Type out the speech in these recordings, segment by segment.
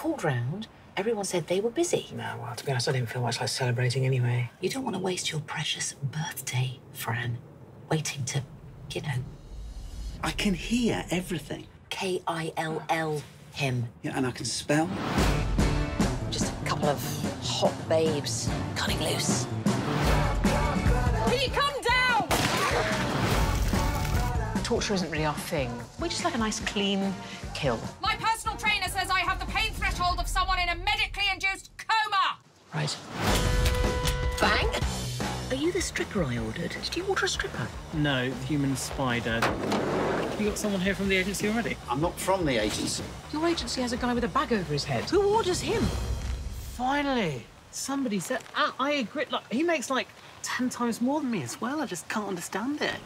called round. Everyone said they were busy. No, well, to be honest, I didn't feel much like celebrating anyway. You don't want to waste your precious birthday, Fran, waiting to, you know, I can hear everything. K I L L him. Yeah, and I can spell. Just a couple of hot babes cutting loose. Pete, come down! Torture isn't really our thing. We just like a nice, clean kill. My Bang! Are you the stripper I ordered? Did you order a stripper? No, human spider. You got someone here from the agency already? I'm not from the agency. Your agency has a guy with a bag over his head. Who orders him? Finally, somebody said. I, I agree. Like he makes like ten times more than me as well. I just can't understand it.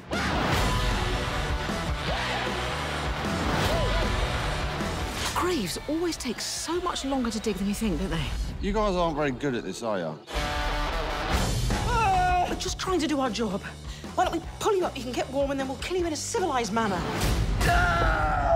Graves always take so much longer to dig than you think, don't they? You guys aren't very good at this, are you? We're just trying to do our job. Why don't we pull you up, you can get warm, and then we'll kill you in a civilized manner? Ah!